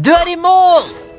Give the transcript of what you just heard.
Dirty Mole!